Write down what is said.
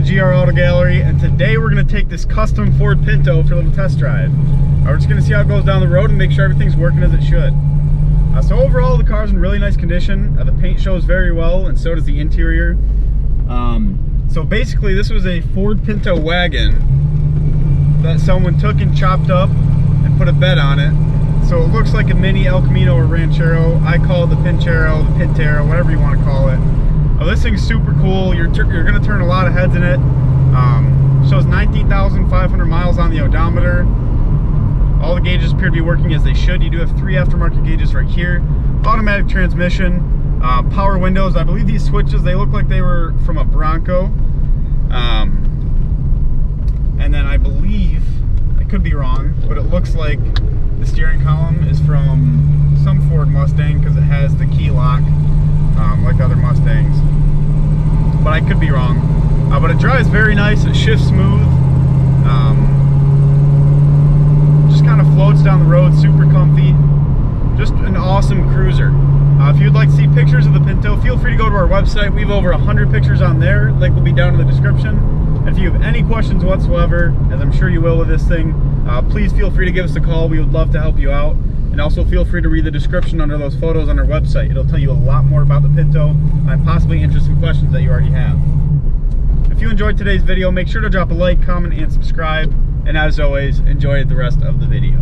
GR Auto Gallery and today we're going to take this custom Ford Pinto for a little test drive. We're just going to see how it goes down the road and make sure everything's working as it should. Uh, so overall the car's in really nice condition. Uh, the paint shows very well and so does the interior. Um, so basically this was a Ford Pinto wagon that someone took and chopped up and put a bed on it. So it looks like a mini El Camino or Ranchero. I call it the Pinchero, the Pintero, whatever you want to call it. Oh, this thing's super cool. You're, you're to turn a lot of heads in it. Um, shows 19,500 miles on the odometer. All the gauges appear to be working as they should. You do have three aftermarket gauges right here. Automatic transmission, uh, power windows. I believe these switches, they look like they were from a Bronco. Um, and then I believe, I could be wrong, but it looks like the steering column is from some Ford Mustang because it has the key lock um, like other Mustangs. But I could be wrong. Uh, but it drives very nice. It shifts smooth. Um, just kind of floats down the road, super comfy. Just an awesome cruiser. Uh, if you'd like to see pictures of the Pinto, feel free to go to our website. We have over 100 pictures on there. Link will be down in the description. If you have any questions whatsoever, as I'm sure you will with this thing, uh, please feel free to give us a call. We would love to help you out. And also feel free to read the description under those photos on our website. It'll tell you a lot more about the Pinto and possibly answer some questions that you already have. If you enjoyed today's video, make sure to drop a like, comment, and subscribe. And as always, enjoy the rest of the video.